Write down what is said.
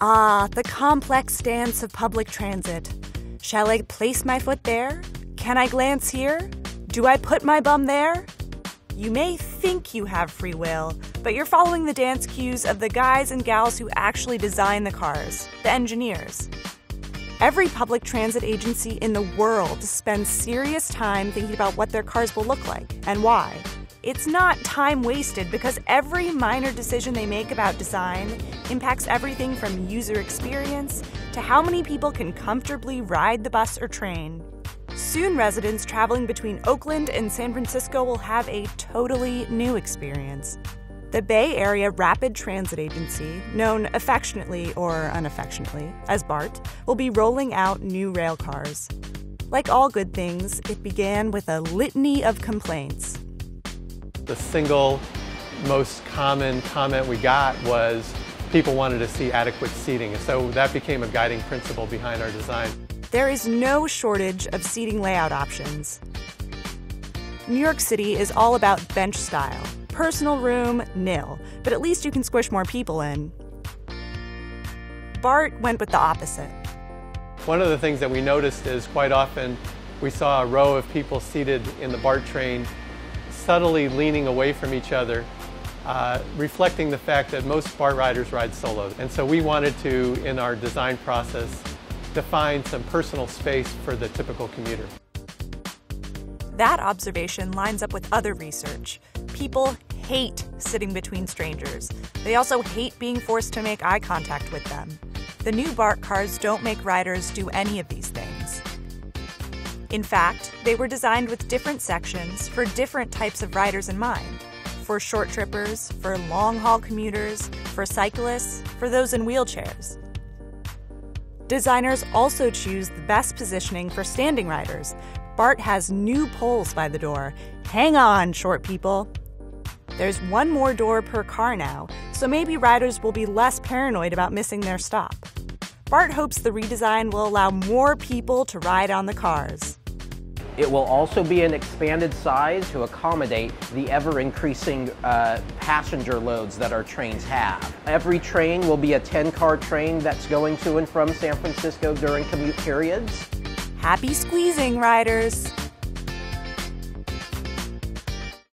Ah, the complex dance of public transit. Shall I place my foot there? Can I glance here? Do I put my bum there? You may think you have free will, but you're following the dance cues of the guys and gals who actually design the cars, the engineers. Every public transit agency in the world spends serious time thinking about what their cars will look like and why. It's not time wasted because every minor decision they make about design impacts everything from user experience to how many people can comfortably ride the bus or train. Soon, residents traveling between Oakland and San Francisco will have a totally new experience. The Bay Area Rapid Transit Agency, known affectionately or unaffectionately as BART, will be rolling out new rail cars. Like all good things, it began with a litany of complaints. The single most common comment we got was people wanted to see adequate seating, so that became a guiding principle behind our design. There is no shortage of seating layout options. New York City is all about bench style. Personal room, nil, but at least you can squish more people in. BART went with the opposite. One of the things that we noticed is quite often we saw a row of people seated in the BART train subtly leaning away from each other, uh, reflecting the fact that most BART riders ride solo. And so we wanted to, in our design process, define some personal space for the typical commuter. That observation lines up with other research. People hate sitting between strangers. They also hate being forced to make eye contact with them. The new BART cars don't make riders do any of these things. In fact, they were designed with different sections for different types of riders in mind for short trippers, for long haul commuters, for cyclists, for those in wheelchairs. Designers also choose the best positioning for standing riders. BART has new poles by the door. Hang on, short people. There's one more door per car now, so maybe riders will be less paranoid about missing their stop. BART hopes the redesign will allow more people to ride on the cars. It will also be an expanded size to accommodate the ever increasing uh, passenger loads that our trains have. Every train will be a 10 car train that's going to and from San Francisco during commute periods. Happy squeezing, riders!